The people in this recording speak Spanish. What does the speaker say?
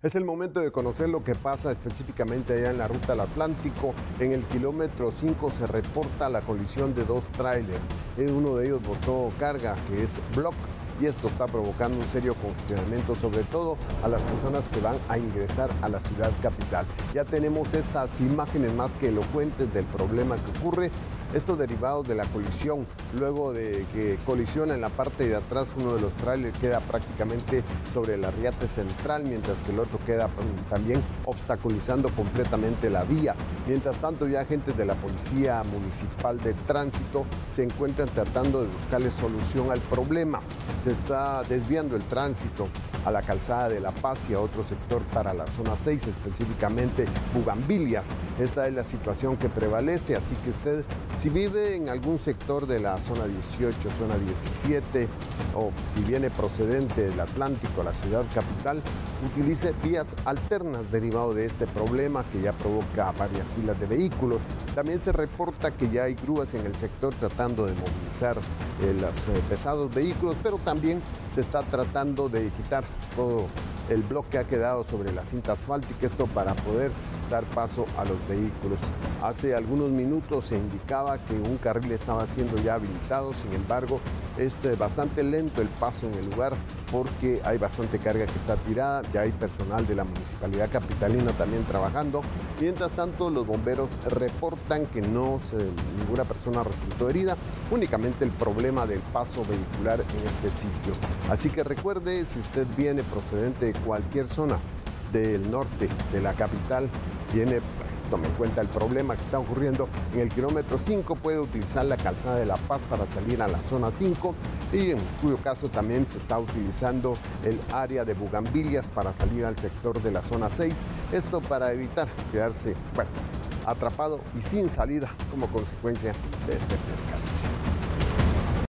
Es el momento de conocer lo que pasa específicamente allá en la ruta al Atlántico. En el kilómetro 5 se reporta la colisión de dos trailers. Uno de ellos botó carga, que es Block, y esto está provocando un serio congestionamiento, sobre todo a las personas que van a ingresar a la ciudad capital. Ya tenemos estas imágenes más que elocuentes del problema que ocurre. Esto derivado de la colisión, luego de que colisiona en la parte de atrás, uno de los trailers queda prácticamente sobre el arriate central, mientras que el otro queda también obstaculizando completamente la vía. Mientras tanto, ya agentes de la Policía Municipal de Tránsito se encuentran tratando de buscarle solución al problema. Se está desviando el tránsito a la calzada de La Paz y a otro sector para la zona 6, específicamente Bugambilias. Esta es la situación que prevalece, así que usted si vive en algún sector de la zona 18, zona 17 o si viene procedente del Atlántico a la ciudad capital, utilice vías alternas derivado de este problema que ya provoca varias filas de vehículos. También se reporta que ya hay grúas en el sector tratando de movilizar eh, los eh, pesados vehículos, pero también se está tratando de quitar todo el bloque que ha quedado sobre la cinta asfáltica, esto para poder dar paso a los vehículos. Hace algunos minutos se indicaba que un carril estaba siendo ya habilitado, sin embargo es eh, bastante lento el paso en el lugar porque hay bastante carga que está tirada, ya hay personal de la municipalidad capitalina también trabajando. Mientras tanto, los bomberos reportan que no ninguna persona resultó herida, únicamente el problema del paso vehicular en este sitio. Así que recuerde, si usted viene procedente de cualquier zona del norte de la capital, tiene, tome en cuenta el problema que está ocurriendo en el kilómetro 5, puede utilizar la calzada de La Paz para salir a la zona 5 y en cuyo caso también se está utilizando el área de Bugambilias para salir al sector de la zona 6, esto para evitar quedarse, atrapado y sin salida como consecuencia de este percance.